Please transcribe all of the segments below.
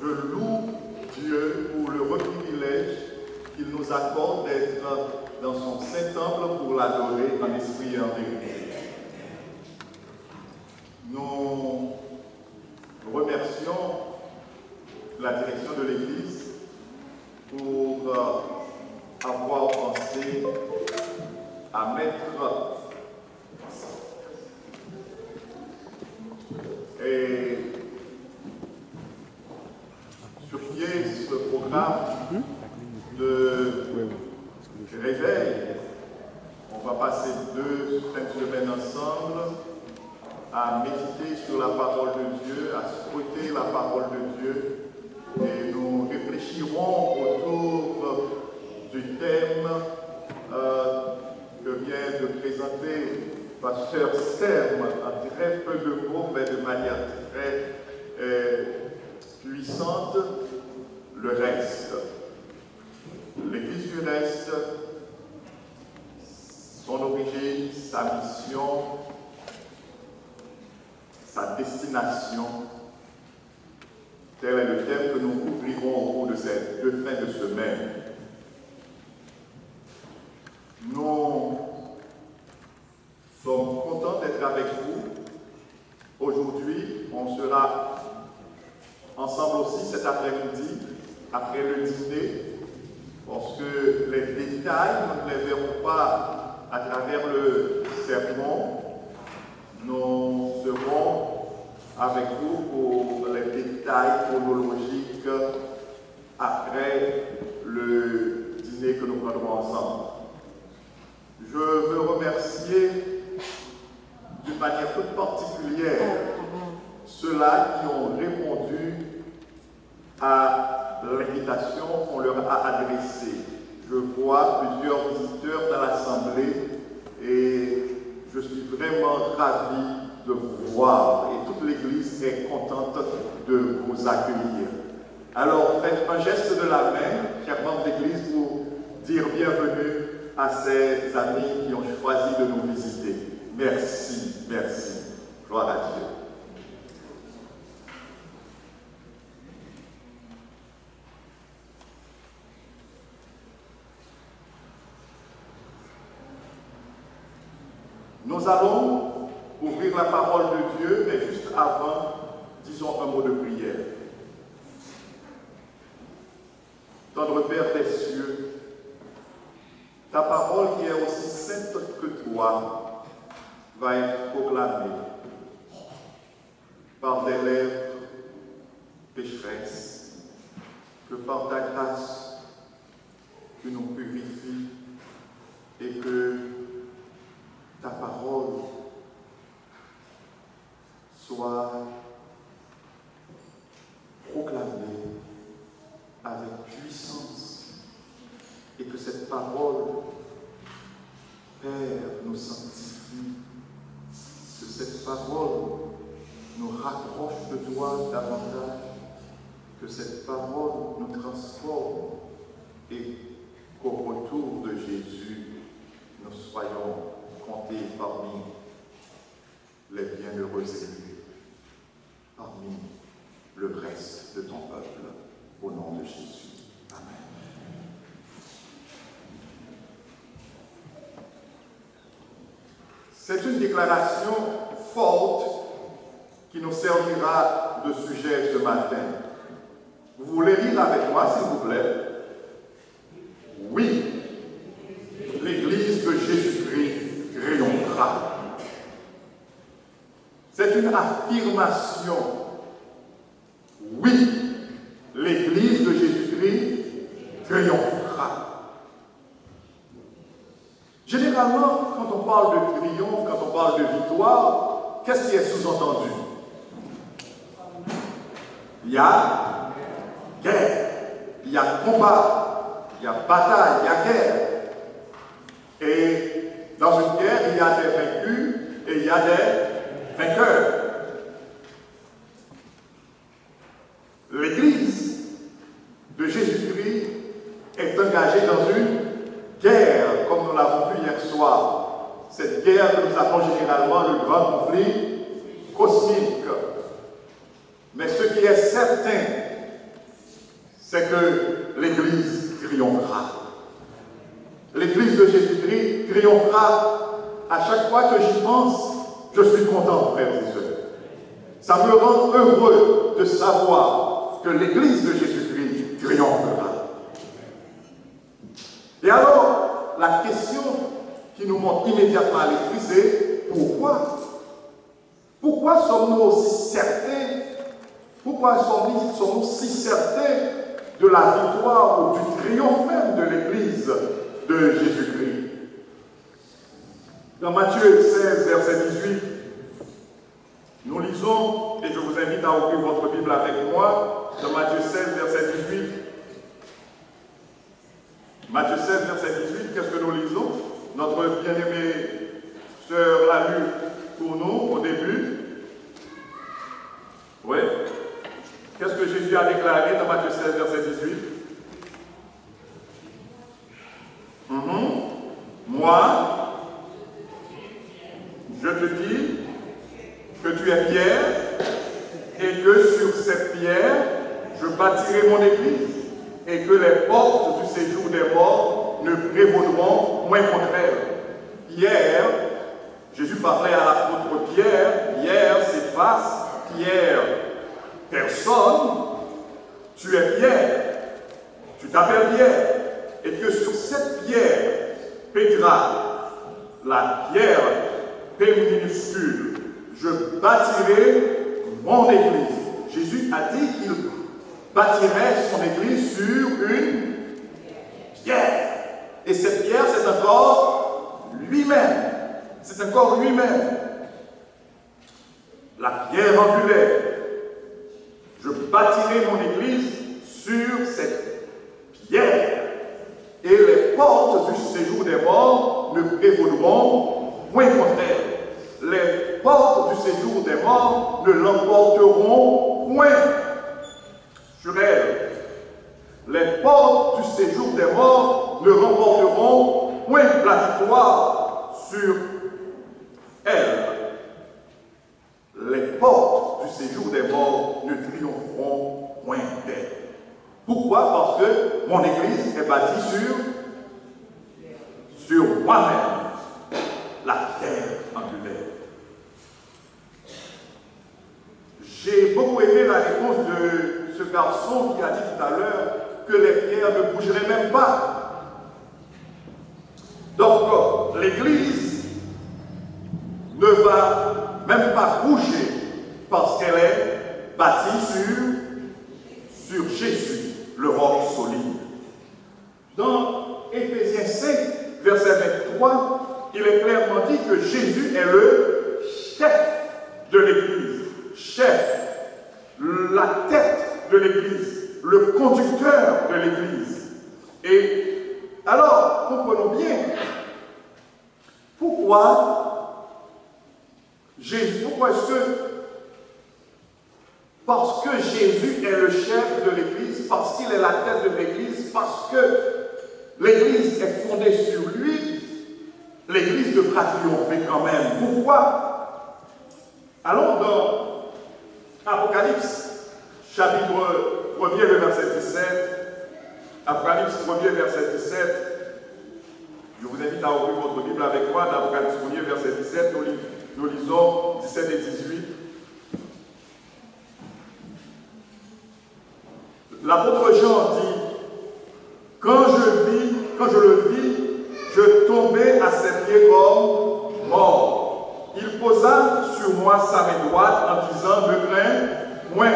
je loue Dieu pour le privilège qu'il nous accorde d'être dans son Saint-Temple pour l'adorer en esprit et en vérité. Nous remercions la direction de l'Église pour euh, avoir pensé à mettre et sur pied ce programme de réveil. On va passer deux, fins de semaine ensemble à méditer sur la parole de Dieu, à scruter la parole de Dieu et nous réfléchirons autour du thème euh, que vient de présenter Pasteur Serme en très peu de mots, mais de manière très euh, puissante, le reste. L'Église du reste, son origine, sa mission, sa destination, tel est le thème que nous couvrirons au cours de ces deux fins de semaine. Nous sommes contents d'être avec vous. Aujourd'hui, on sera ensemble aussi cet après-midi, après le dîner, parce que les détails, nous ne les verrons pas à travers le sermon. Nous serons avec vous pour les détails chronologiques après le dîner que nous prendrons ensemble. Je veux remercier d'une manière toute particulière ceux-là qui ont répondu à l'invitation qu'on leur a adressée. Je vois plusieurs visiteurs dans l'Assemblée et je suis vraiment ravi de vous voir et toute l'Église est contente de vous accueillir. Alors faites un geste de la main, chers membres d'Église, pour dire bienvenue à ces amis qui ont choisi de nous visiter. Merci, merci. Gloire à Dieu. Nous allons ouvrir la parole de Dieu, mais juste avant, disons un mot de prière. Tendre Père des cieux, ta parole qui est aussi sainte que toi va être proclamée par des lèvres pécheresses, que par ta grâce, tu nous purifies et que ta parole soit proclamée avec puissance et que cette parole, Père, nous sanctifie, que cette parole nous rapproche de toi davantage, que nous transforme et qu'au retour de Jésus, nous soyons comptés parmi les bienheureux élus, parmi le reste de ton peuple, au nom de Jésus. Amen. C'est une déclaration forte qui nous servira de sujet ce matin. Vous voulez lire avec moi, s'il vous plaît? Oui, l'Église de Jésus-Christ triomphera. C'est une affirmation. Oui, l'Église de Jésus-Christ triomphera. Généralement, quand on parle de triomphe, quand on parle de victoire, qu'est-ce qui est sous-entendu? Il y a guerre, il y a combat, il y a bataille, il y a guerre. Et dans une guerre, il y a des vaincus et il y a des vainqueurs. L'Église de Jésus-Christ est engagée dans une guerre, comme nous l'avons vu hier soir. Cette guerre que nous appelons généralement le grand conflit cosmique. Mais ce qui est certain, c'est que l'Église triomphera. L'Église de Jésus-Christ triomphera. À chaque fois que j'y pense, je suis content, frères et sœurs. Ça me rend heureux de savoir que l'Église de Jésus-Christ triomphera. Et alors, la question qui nous monte immédiatement à l'esprit, c'est pourquoi? Pourquoi sommes-nous aussi certains? Pourquoi sommes-nous si certains de la victoire ou du triomphe même de l'Église de Jésus-Christ? Dans Matthieu 16, verset 18, lisons, et je vous invite à ouvrir votre Bible avec moi, dans Matthieu 16, verset 18. Matthieu 16, verset 18, qu'est-ce que nous lisons? Notre bien-aimée sœur l'a lu pour nous au début. Oui. Qu'est-ce que Jésus a déclaré dans Matthieu 16, verset 18 mhm. Moi, je te dis que tu es pierre et que sur cette pierre, je bâtirai mon église et que les portes du séjour des morts ne prévaudront moins contre elle. Hier, Jésus parlait à l'apôtre Pierre, Pierre s'efface, Pierre, personne, tu es Pierre, tu t'appelles Pierre, et que sur cette pierre, Pétra, la pierre P minuscule, je bâtirai mon église. Jésus a dit qu'il bâtirait son église sur une pierre. Et cette pierre, c'est encore lui-même. C'est encore lui-même. La pierre angulaire. Je bâtirai mon église sur cette pierre. Et les portes du séjour des morts ne prévaudront moins contre elle. Les portes du séjour des ne l'emporteront point sur elle. Les portes du séjour des morts ne remporteront point la victoire sur elle. Les portes du séjour des morts ne triompheront point d'elle. Pourquoi? Parce que mon église est bâtie sur moi-même, la terre angulaire. J'ai beaucoup aimé la réponse de ce garçon qui a dit tout à l'heure que les pierres ne bougeraient même pas. Donc, l'Église ne va même pas bouger parce qu'elle est bâtie sur, sur Jésus, le roc solide. Dans Éphésiens 5, verset 23, il est clairement dit que Jésus est le chef de l'Église chef, la tête de l'Église, le conducteur de l'Église. Et alors, comprenons bien, pourquoi Jésus, pourquoi est-ce parce que Jésus est le chef de l'Église, parce qu'il est la tête de l'Église, parce que l'Église est fondée sur lui, l'Église devra triompher quand même. Pourquoi? Allons dans Apocalypse, chapitre 1er, le verset 17. Apocalypse 1er, verset 17. Je vous invite à ouvrir votre Bible avec moi dans Apocalypse 1er, verset 17. Nous, lisons 17 et 18. L'apôtre Jean dit, quand je vis, quand je le vis, je tombais à ses pieds comme mort. Il posa sur moi sa main droite en disant, ne crains point,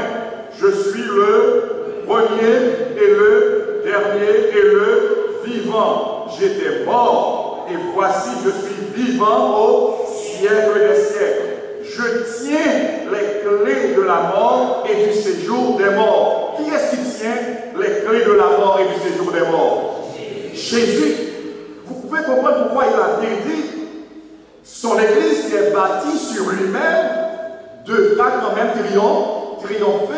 je suis le premier et le dernier et le vivant. J'étais mort et voici je suis vivant au siècle des siècles. Je tiens les clés de la mort et du séjour des morts. Qui est-ce qui tient les clés de la mort et du séjour des morts? Jésus. Vous pouvez comprendre pourquoi il a dit son Église qui est bâtie sur lui-même devra quand même triompher.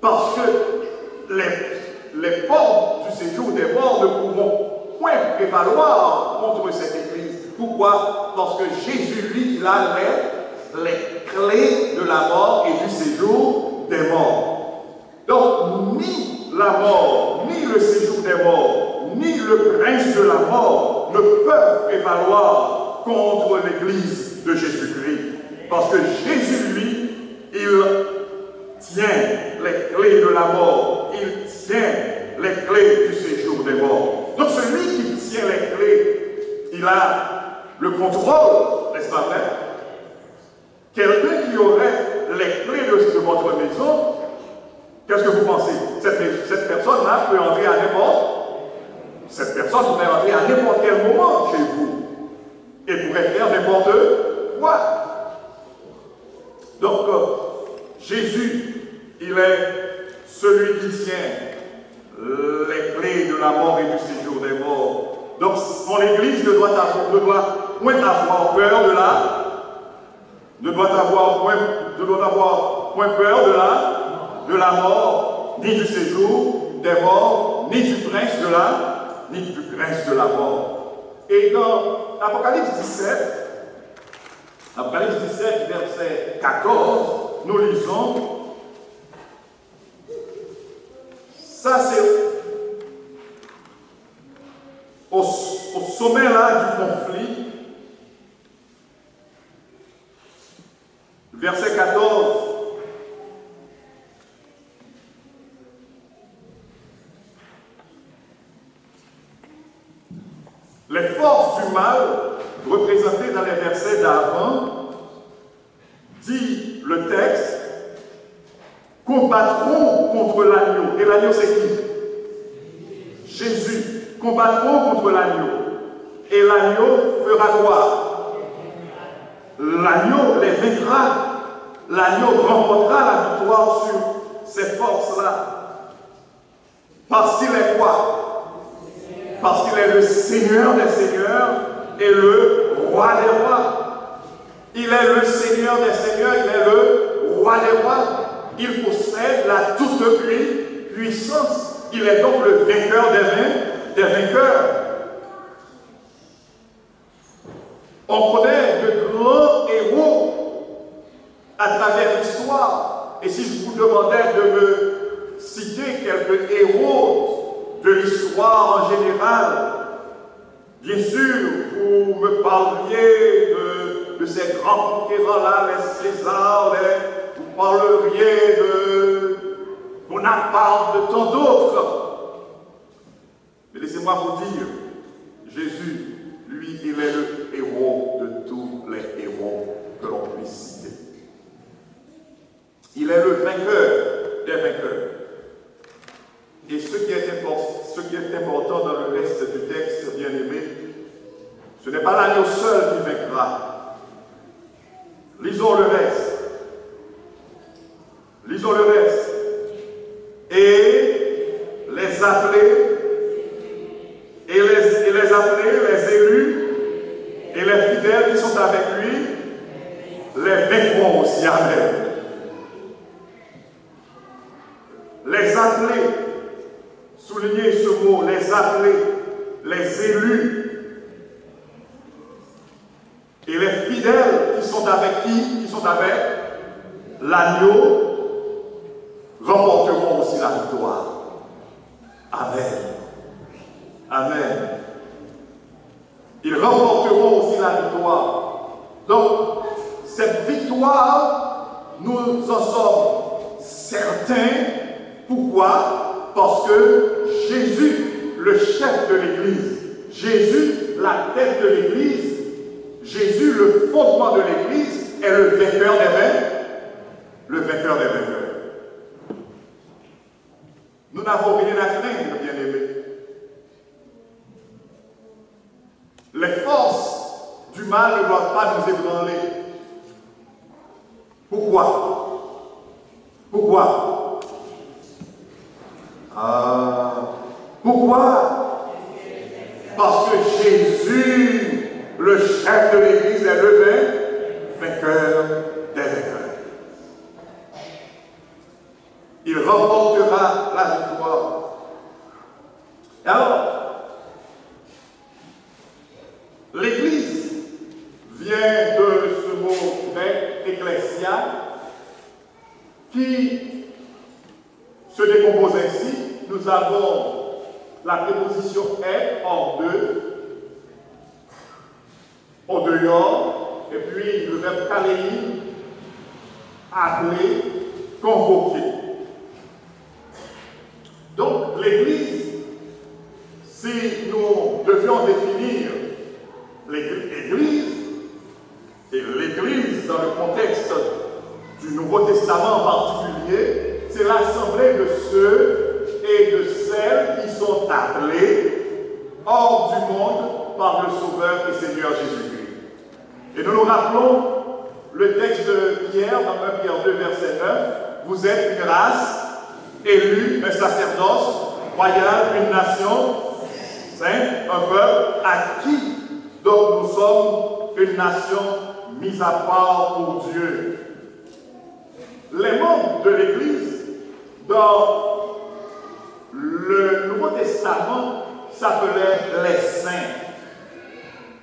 Parce que les, les portes du séjour des morts ne pourront prévaloir contre cette Église. Pourquoi? Parce que Jésus, lui, il a les, les clés de la mort et du séjour des morts. Donc, ni la mort, ni le séjour des morts, ni le prince de la mort ne peuvent prévaloir contre l'Église de Jésus-Christ. Parce que Jésus, lui, il tient les clés de la mort, il tient les clés du séjour des morts. Donc celui qui tient les clés, il a le contrôle, n'est-ce pas vrai? Quelqu'un qui aurait les clés de, votre maison, qu'est-ce que vous pensez? Cette, cette personne-là peut entrer à n'importe cette personne pourrait entrer à n'importe quel moment chez vous et pourrait faire n'importe quoi. Donc, euh, Jésus, il est celui qui tient les clés de la mort et du séjour des morts. Donc, son Église ne doit, avoir, ne doit point avoir peur de la ne doit avoir point, ne doit avoir peur de la, de la mort, ni du séjour des morts, ni du prince de la ni du prince de la mort. Et dans Apocalypse 17, Apocalypse 17, verset 14, nous lisons, ça c'est au, au sommet là du conflit, verset 14, Les forces du mal, représentées dans les versets d'avant, dit le texte, combattront contre l'agneau. Et l'agneau, c'est qui? Jésus. Combattront contre l'agneau. Et l'agneau fera quoi? L'agneau les vaincra. L'agneau remportera la victoire sur ces forces-là. Parce qu'il est quoi? Parce qu'il est le Seigneur des Seigneurs et le Roi des Rois. Il est le Seigneur des Seigneurs, il est le Roi des Rois. Il possède la toute puissance. Il est donc le vainqueur des, vainqueurs. On connaît de grands héros à travers l'histoire. Et si je vous demandais de me citer quelques héros de l'histoire en général. Bien sûr, vous me parliez de, ces grands conquérants-là, les Césars, vous parleriez de Bonaparte, de tant d'autres. Mais laissez-moi vous dire, Jésus, lui, il est le héros de tous les héros que l'on puisse citer. Il est le vainqueur des vainqueurs. Et ce qui, est important, dans le reste du texte, bien aimé, ce n'est pas l'agneau seul qui vaincra. Lisons le reste. Lisons le reste. Et les appelés, et les, et les appelés, les élus, et les fidèles qui sont avec lui, les vaincront aussi. Amen. Les appelés, Soulignez ce mot, les appelés, les élus et les fidèles qui sont avec qui Qui sont avec l'agneau, remporteront aussi la victoire. Amen. Amen. Ils remporteront aussi la victoire. Donc, cette victoire, nous en sommes certains. Pourquoi parce que Jésus, le chef de l'Église, Jésus, la tête de l'Église, Jésus, le fondement de l'Église, est le vainqueur des vainqueurs. Le vainqueur des vainqueurs. Nous n'avons rien à craindre, bien-aimés. Les forces du mal ne doivent pas nous ébranler. Pourquoi? Pourquoi? Ah, pourquoi? Parce que Jésus, le chef de l'Église, est le vainqueur des vainqueurs. Il remportera la victoire. Alors, l'Église vient de ce mot grec ecclésia qui se décompose ainsi nous avons la préposition est en deux au dehors, et puis le verbe kaléi, appeler, convoquer. Donc l'Église, si définir l'Église, et l'Église dans le contexte du Nouveau Testament en particulier, c'est l'assemblée de ceux et de celles qui sont appelés hors du monde par le Sauveur et Seigneur Jésus-Christ. Et nous nous rappelons le texte de Pierre, dans 1 Pierre 2, verset 9, vous êtes une race élue, un sacerdoce royal, une nation un peuple acquis. Donc nous sommes une nation mise à part pour Dieu. Les membres de l'Église, dans le Nouveau Testament, s'appelaient les saints.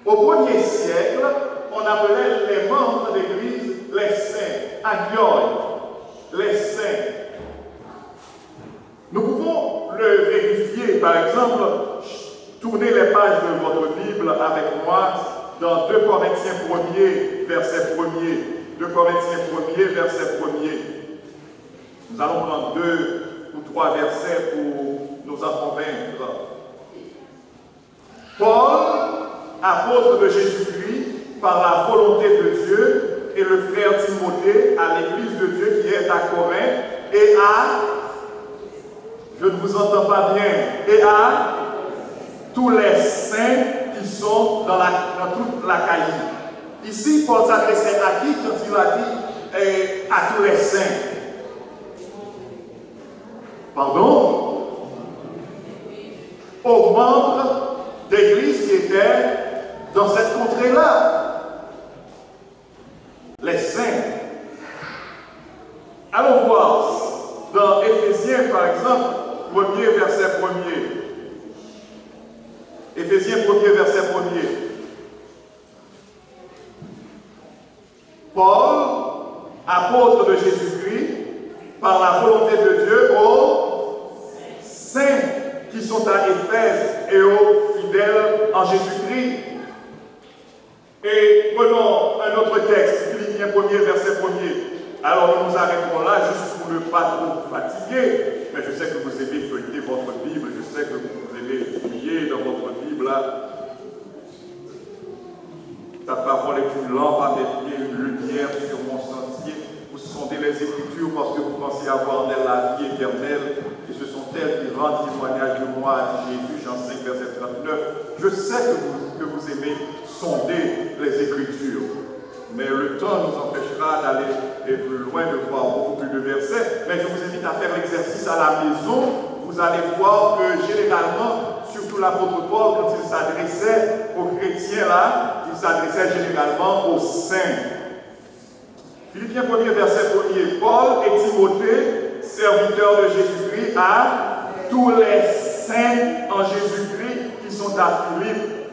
Au premier siècle, on appelait les membres de l'Église les saints, agioi, les saints. Nous pouvons le vérifier, par exemple, tournez les pages de votre Bible avec moi dans 2 Corinthiens 1er, verset 1er. 2 Corinthiens 1er, verset 1er. Nous allons prendre deux ou trois versets pour nous en convaincre. Paul, apôtre de Jésus-Christ, par la volonté de Dieu, et le frère Timothée à l'église de Dieu qui est à Corinthe, et à, je ne vous entends pas bien, et à tous les saints qui sont dans, la, dans toute la caille. Ici, Paul s'adressait à qui quand il a dit eh, à tous les saints? Pardon? Aux membres d'église qui étaient dans cette contrée-là. Les saints. Allons voir dans Éphésiens, par exemple, premier verset premier. Éphésiens 1er, verset 1er. Paul, apôtre de Jésus-Christ, par la volonté de Dieu, aux saints qui sont à Éphèse et aux fidèles en Jésus-Christ. Et prenons un autre texte, Philippiens 1er, verset 1er. Alors nous nous arrêterons là juste pour ne pas trop fatiguer. Mais je sais que vous aimez feuilleter votre Bible, je sais que vous aimez prier dans votre Là. Ta parole est une lampe à mes pieds, une lumière sur mon sentier. Vous sondez les Écritures parce que vous pensez avoir elles la vie éternelle. Et ce sont elles qui rendent témoignage de moi, dit Jésus, Jean 5, verset 39. Je sais que vous, que vous aimez sonder les Écritures. Mais le temps nous empêchera d'aller plus loin, de voir beaucoup plus de versets. Mais je vous invite à faire l'exercice à la maison. Vous allez voir que généralement, l'apôtre Paul, quand il s'adressait aux chrétiens là, il s'adressait généralement aux saints. Philippiens 1er verset 1er, Paul et Timothée, serviteurs de Jésus-Christ, à tous les saints en Jésus-Christ qui sont à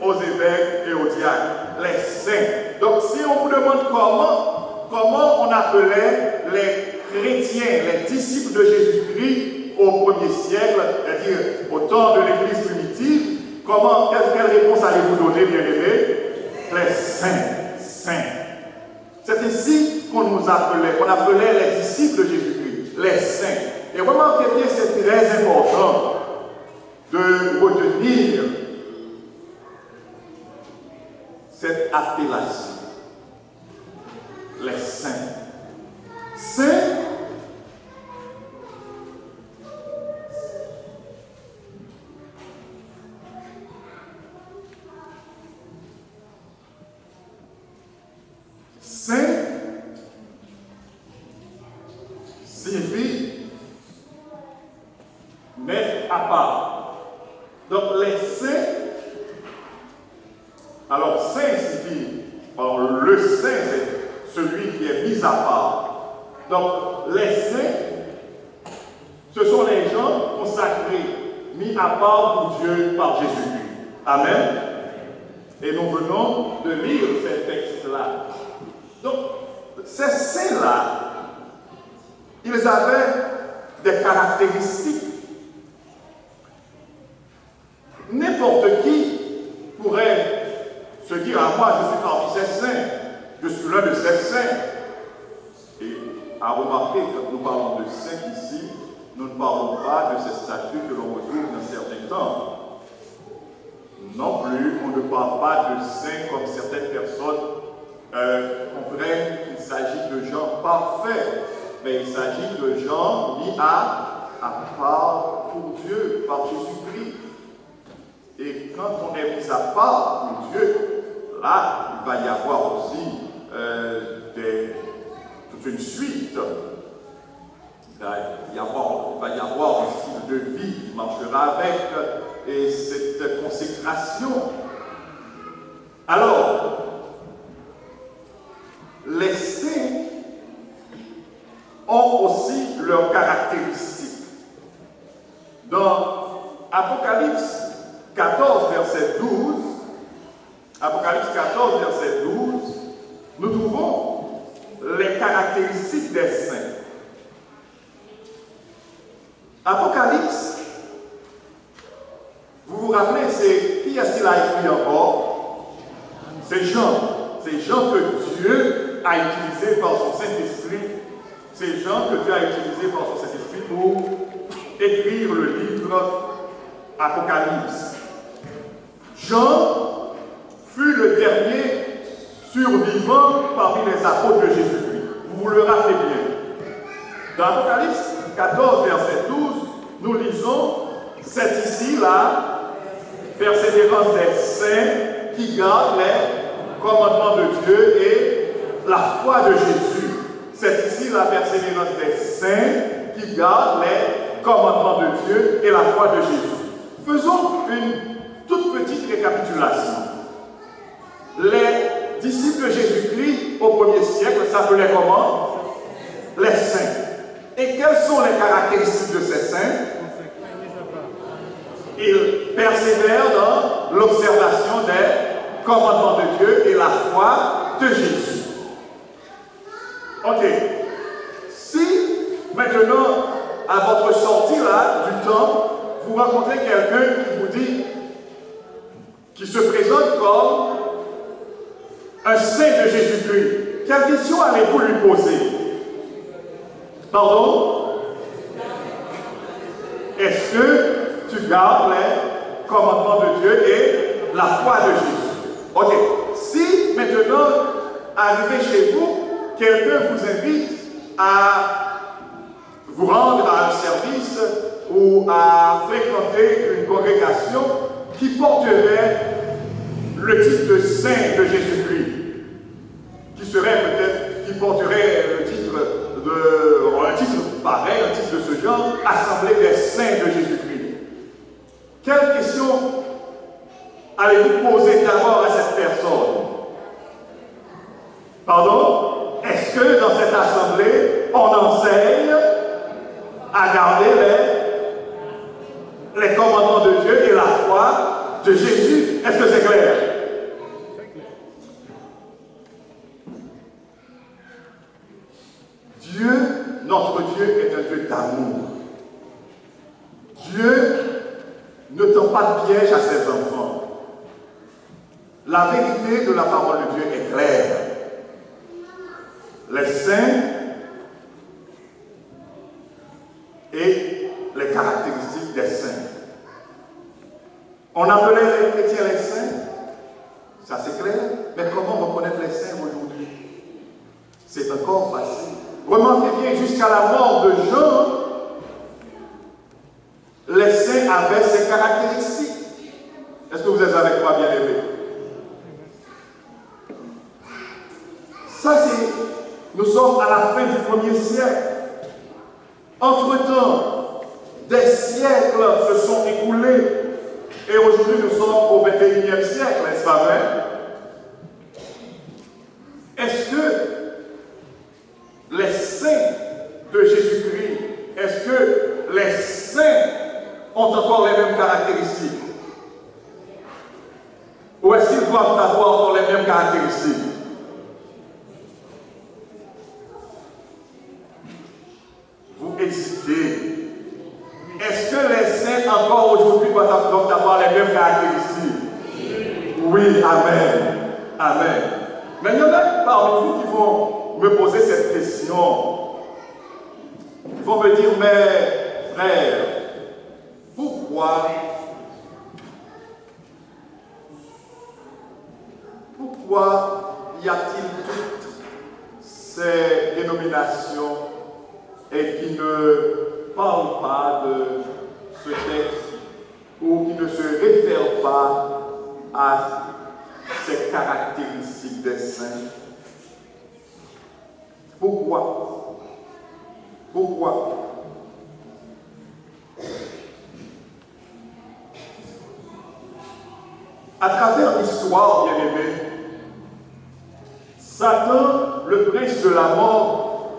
aux évêques et aux diacres. Les saints. Donc si on vous demande comment, comment on appelait les chrétiens, les disciples de Jésus-Christ au premier siècle, c'est-à-dire au temps de l'Église primitive, comment, quelle, réponse allez-vous donner, bien-aimés Les saints, saints. C'est ici qu'on nous appelait, qu'on appelait les disciples de Jésus-Christ, les saints. Et remarquez bien, c'est très important de retenir cette appellation. Les saints. Saints, Saint signifie mettre à part. Donc les saints, alors saint signifie, alors le saint c'est celui qui est mis à part. Donc les saints, ce sont les gens consacrés, mis à part pour Dieu par Jésus-Christ. Amen. Et nous venons de lire ces textes-là. Donc, ces saints-là, ils avaient des caractéristiques. N'importe qui pourrait se se dire, ah moi je suis parmi ces saints, je suis l'un de ces saints. Et à remarquer, quand nous parlons de saints ici, nous ne parlons pas de ces statues que l'on retrouve dans certains temps. Non plus, on ne parle pas de saints comme certaines personnes euh, comprennent qu'il s'agit de gens parfaits, mais il s'agit de gens mis à, part pour Dieu, par Jésus-Christ. Et quand on est mis à part pour Dieu, là, il va y avoir aussi euh, toute une suite. Il va, y avoir, va y avoir un style de vie qui marchera avec et cette consécration. Alors, les saints ont aussi leurs caractéristiques. Dans Apocalypse 14, verset 12, Apocalypse 14, verset 12, nous trouvons les caractéristiques des saints. Apocalypse, vous vous rappelez, c'est qui est-ce qu'il a écrit encore? C'est Jean. C'est Jean que Dieu a utilisé par son Saint-Esprit. C'est Jean que Dieu a utilisé par son Saint-Esprit pour écrire le livre Apocalypse. Jean fut le dernier survivant parmi les apôtres de Jésus-Christ. Vous vous le rappelez bien. Dans Apocalypse 14, verset 12, nous lisons, c'est ici la persévérance des saints qui gardent les commandements de Dieu et la foi de Jésus. C'est ici la persévérance des saints qui gardent les commandements de Dieu et la foi de Jésus. Faisons une toute petite récapitulation. Les disciples de Jésus-Christ au premier siècle s'appelaient comment? Les saints. Et quelles sont les caractéristiques de ces saints? Ils persévèrent dans l'observation des commandements de Dieu et la foi de Jésus. Ok. Si maintenant, à votre sortie là, du temps, vous rencontrez quelqu'un qui vous dit qui se présente comme un saint de Jésus-Christ, quelle question allez-vous lui poser? Pardon? Est-ce que tu gardes les commandements de Dieu et la foi de Jésus Ok. Si maintenant, arrivé chez vous, quelqu'un vous invite à vous rendre à un service ou à fréquenter une congrégation qui porterait le titre de saint de Jésus-Christ, qui serait peut-être, qui porterait le titre de, un titre pareil, un titre de ce genre, Assemblée des saints de Jésus-Christ. Quelle question allez-vous poser d'abord à cette personne? Pardon? Est-ce que dans cette assemblée, on enseigne à garder les, commandements de Dieu et la foi de Jésus? Est-ce que c'est clair? Dieu, notre Dieu, est un Dieu d'amour. Dieu ne tend pas de piège à ses enfants. La vérité de la parole de Dieu est claire. Les saints et les caractéristiques des saints. On appelait les chrétiens les saints, ça c'est clair, mais comment reconnaître les saints aujourd'hui? C'est encore facile. Remarquez bien, jusqu'à la mort de Jean, les saints avaient ces caractéristiques. Est-ce que vous êtes avec moi, bien aimé Ça, c'est. Nous sommes à la fin du premier siècle. Entre-temps, des siècles se sont écoulés. Et aujourd'hui, nous sommes au 21e siècle, n'est-ce pas vrai? Est-ce que les saints de Jésus-Christ, est-ce que les saints ont encore les mêmes caractéristiques Ou est-ce qu'ils doivent avoir encore les mêmes caractéristiques? Vous hésitez. Est-ce que les saints encore aujourd'hui doivent avoir les mêmes caractéristiques? Oui, Amen. Amen. Mais il y en a parmi vous qui vont me poser cette question. Ils vont me dire, mais frère, pourquoi Pourquoi y a-t-il toutes ces dénominations et qui ne parlent pas de ce texte ou qui ne se réfèrent pas à ces caractéristiques des saints? Pourquoi? Pourquoi? À travers l'histoire, bien aimé, Satan, le prince de la mort,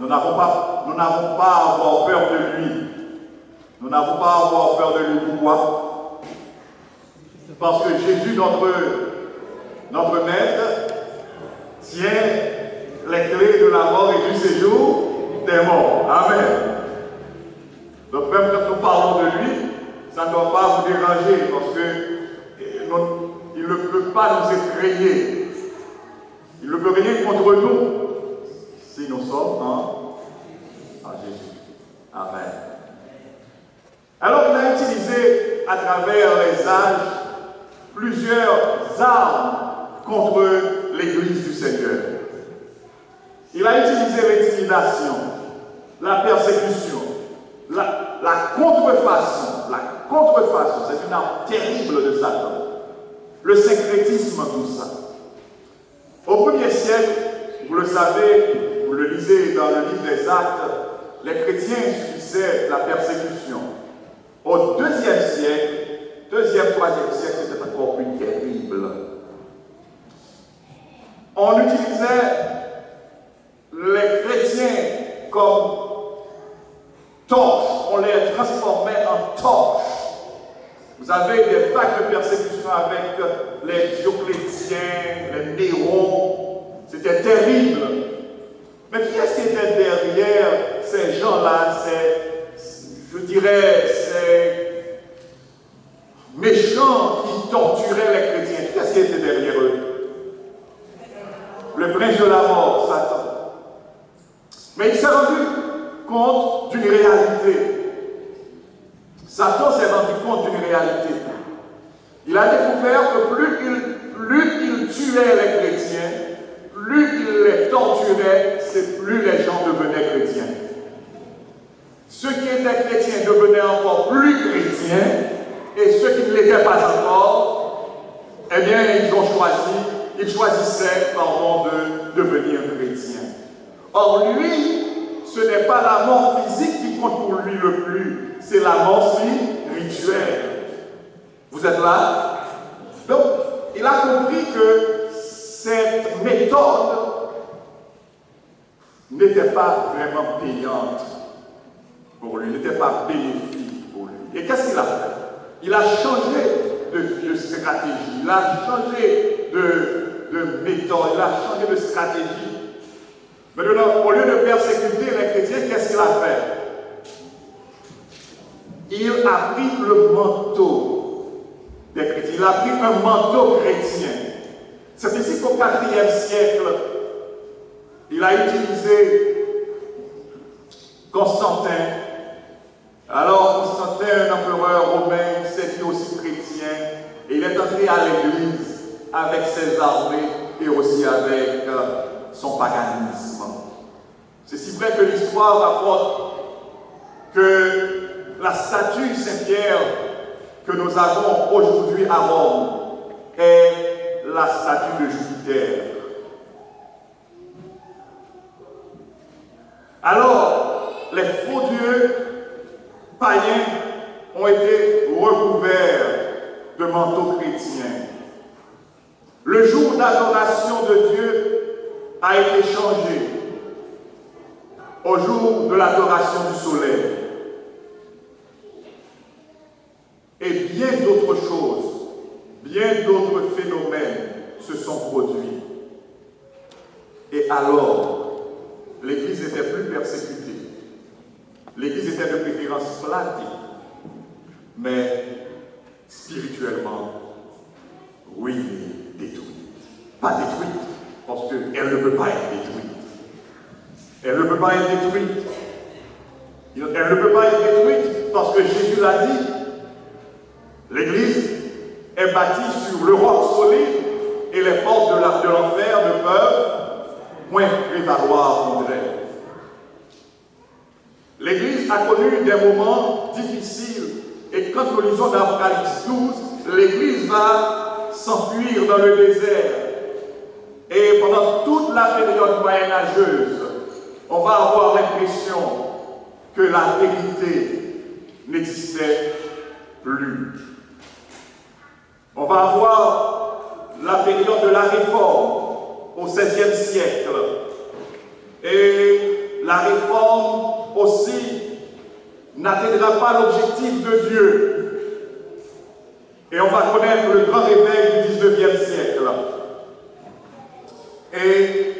nous n'avons pas, nous n'avons pas à avoir peur de lui. Nous n'avons pas à avoir peur de lui. Pourquoi? Parce que Jésus, notre, notre maître, tient les clés de la mort et du séjour des morts. Amen. Donc même quand nous parlons de lui, ça ne doit pas vous déranger parce que il ne peut pas nous effrayer. Il ne peut rien contre nous si nous sommes en, Jésus. Amen. Alors il a utilisé à travers les âges plusieurs armes contre l'Église du Seigneur. Il a utilisé l'intimidation, la persécution, la, la contrefaçon. La contrefaçon, c'est une arme terrible de Satan le syncrétisme, tout ça. Au premier siècle, vous le savez, vous le lisez dans le livre des Actes, les chrétiens subissaient la persécution. Au deuxième siècle, deuxième, troisième siècle, c'était encore plus terrible. On utilisait les chrétiens comme torches, on les transformait en torches vous avez des vagues de persécution avec les Dioclétiens, les C'était terrible. Mais qui est-ce qui était derrière ces gens-là, je dirais, ces méchants qui torturaient les chrétiens Qui est-ce qui était derrière eux Le prince de la mort, Satan. Mais il s'est rendu compte d'une réalité. Satan s'est rendu compte d'une réalité. Il a découvert que plus il, plus il tuait les chrétiens, plus il les torturait, c'est plus les gens devenaient chrétiens. Ceux qui étaient chrétiens devenaient encore plus chrétiens, et ceux qui ne l'étaient pas encore, eh bien, ils ont choisi, ils choisissaient, pardon, de devenir chrétiens. Or, lui, ce n'est pas la mort physique qui compte pour lui le plus, c'est la mort spirituelle. Vous êtes là Donc, il a compris que cette méthode n'était pas vraiment payante pour lui, n'était pas bénéfique pour lui. Et qu'est-ce qu'il a fait Il a changé de, stratégie, il a changé de, de méthode, il a changé de stratégie. Maintenant, au lieu de persécuter les chrétiens, qu'est-ce qu'il a fait? Il a pris le manteau des chrétiens. Il a pris un manteau chrétien. C'est ici qu'au IVe siècle, il a utilisé Constantin. Alors, Constantin, un empereur romain, c'était aussi chrétien, et il est entré à l'église avec ses armées et aussi avec euh, son paganisme. C'est si vrai que l'histoire rapporte que la statue Saint-Pierre que nous avons aujourd'hui à Rome est la statue de Jupiter. Alors, les faux dieux païens ont été recouverts de manteaux chrétiens. Le jour d'adoration de Dieu a été changé au jour de l'adoration du soleil. Et bien d'autres choses, bien d'autres phénomènes se sont produits. Et alors, l'Église n'était plus persécutée. L'Église était de préférence flattée. Mais spirituellement, oui, détruite. Pas peut pas être détruite. Elle ne peut être détruite. Elle ne peut pas être détruite parce que Jésus l'a dit. L'Église est bâtie sur le roc solide et les portes de l'enfer ne peuvent point prévaloir contre elle. L'Église a connu des moments difficiles et quand nous lisons dans l'Apocalypse 12, l'Église va s'enfuir dans le désert. Et pendant toute la période moyenâgeuse, on va avoir l'impression que la vérité n'existait plus. On va avoir la période de la réforme au XVIe siècle. Et la réforme aussi n'atteindra pas l'objectif de Dieu. Et on va connaître le grand réveil du XIXe siècle. Et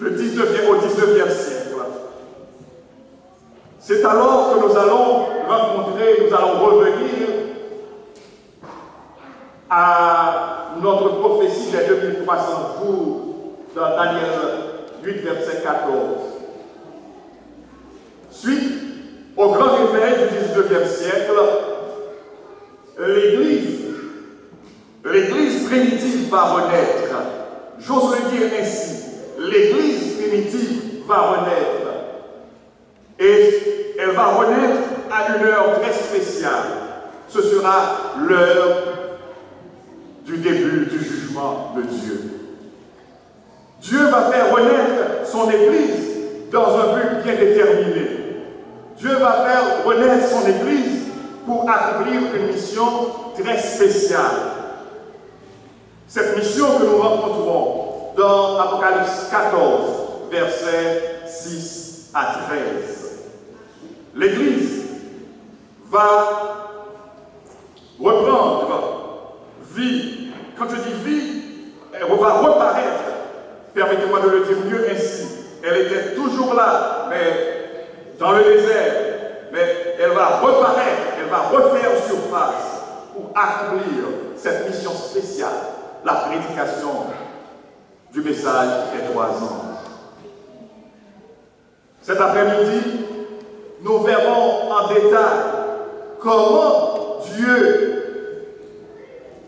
le 19e, au 19e siècle. C'est alors que nous allons rencontrer, nous allons revenir à notre prophétie des 2300 jours dans Daniel 8, verset 14. Suite au grand réveil du 19e siècle, l'Église, l'Église primitive va renaître. J'ose le dire ainsi, l'Église primitive va renaître. Et elle va renaître à une heure très spéciale. Ce sera l'heure du début du jugement de Dieu. Dieu va faire renaître son Église dans un but bien déterminé. Dieu va faire renaître son Église pour accomplir une mission très spéciale. Cette mission que nous rencontrons dans Apocalypse 14, versets 6 à 13. L'Église va reprendre vie. Quand je dis vie, elle va reparaître. Permettez-moi de le dire mieux ainsi. Elle était toujours là, mais dans le désert. Mais elle va reparaître, elle va refaire surface pour accomplir cette mission spéciale, la prédication du message des trois ans. Cet après-midi, nous verrons en détail comment Dieu,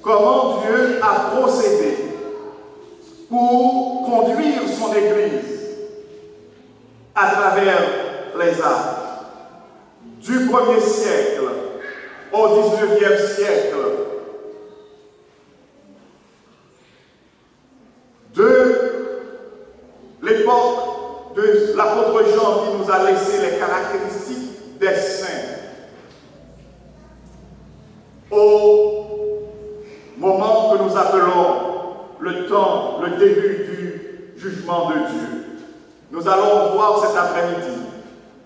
comment Dieu a procédé pour conduire son Église à travers les âges. Du premier siècle au 19e siècle, de l'époque de l'apôtre Jean qui nous a laissé les caractéristiques des saints le début du jugement de Dieu. Nous allons voir cet après-midi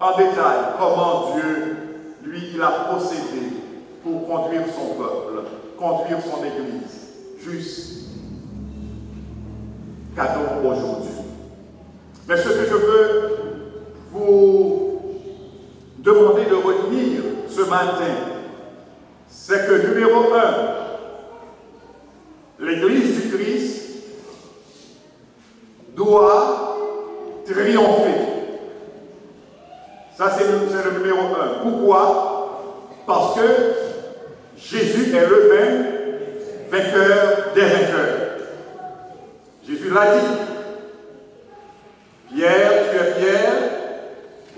en détail comment Dieu, lui, il a procédé pour conduire son peuple, conduire son Église, jusqu'à donc aujourd'hui. Mais ce que je veux vous demander de retenir ce matin, c'est que numéro un, l'Église du Christ doit triompher. Ça, c'est le, le, numéro un. Parce que Jésus est le vainqueur des vainqueurs. Jésus l'a dit. Pierre, tu es Pierre,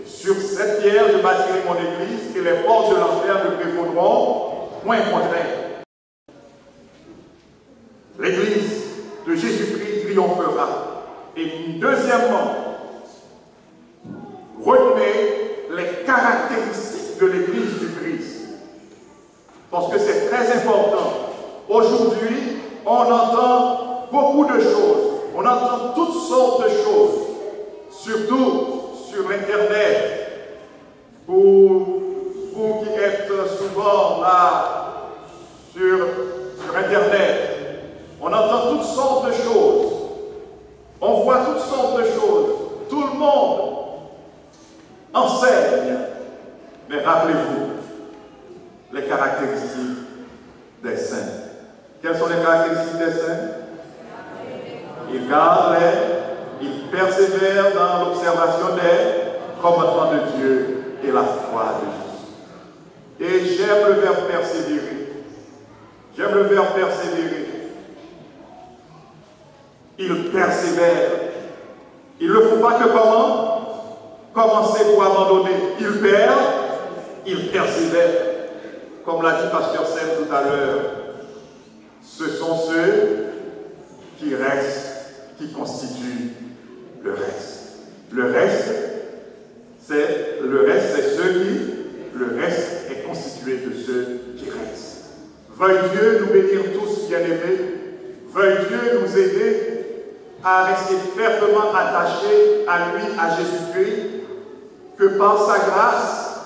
sur cette pierre je bâtirai mon église, et les portes de l'enfer ne prévaudront point contre elle. L'église de Jésus-Christ triomphera. Et deuxièmement, retenez les caractéristiques de l'église du Christ. Parce que c'est très important. Aujourd'hui, on entend beaucoup de choses. On entend toutes sortes de choses surtout sur Internet, pour vous qui êtes souvent là sur, sur Internet. On entend toutes sortes de choses. On voit toutes sortes de choses. Tout le monde enseigne. Mais rappelez-vous les caractéristiques des saints. Quelles sont les caractéristiques des saints Ils gardent les, ils persévèrent dans l'observation des commandements de Dieu et la foi de Jésus. Et j'aime le verbe persévérer. J'aime le verbe persévérer. Il persévère. Il ne le font pas que comment Commencer pour abandonner. Il perd, il persévère. Comme l'a dit Pasteur Sem tout à l'heure, ce sont ceux qui restent, qui constituent le reste. Le reste, c'est le reste, c'est ceux qui, le reste est constitué de ceux qui restent. Veuille Dieu nous bénir tous, bien-aimés. Veuille Dieu nous aider à rester fermement attachés à lui, à Jésus-Christ, que par sa grâce,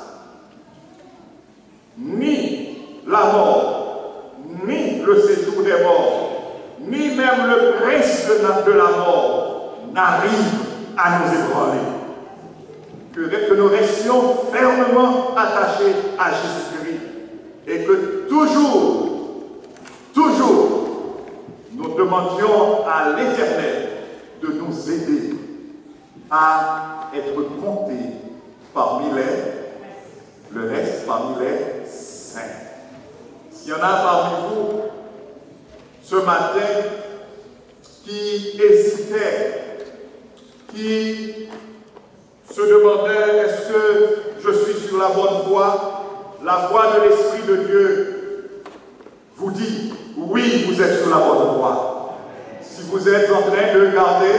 ni la mort, ni le séjour des morts, ni même le de la mort n'arrive à nous ébranler. Que, que nous restions fermement attachés à Jésus-Christ et que toujours, toujours, nous demandions à l'Éternel de nous aider à être comptés parmi les, le reste, parmi les saints. S'il y en a parmi vous ce matin qui hésitaient, qui se demandaient est-ce que je suis sur la bonne voie, la voie de l'Esprit de Dieu vous dit oui, vous êtes sur la bonne voie si vous êtes en train de garder,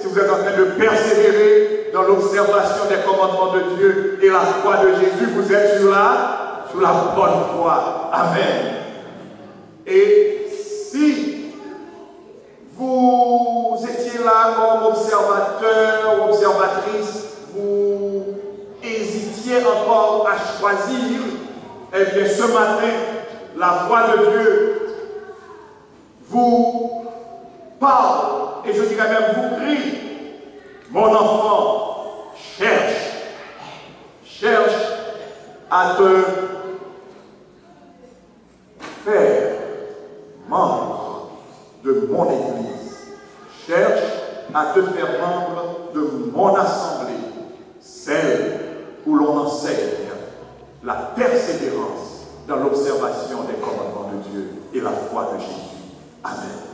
si vous êtes en train de persévérer dans l'observation des commandements de Dieu et la foi de Jésus, vous êtes sur la, sur la bonne voie. Amen. Et si vous étiez là comme observateur observatrice, vous hésitiez encore à choisir, eh bien ce matin, la voix de Dieu vous parle, et je dirais même vous crie, mon enfant, cherche, cherche à te faire membre de mon Église. Cherche à te faire membre de mon assemblée, celle où l'on enseigne la persévérance dans l'observation des commandements de Dieu et la foi de Jésus. Amen.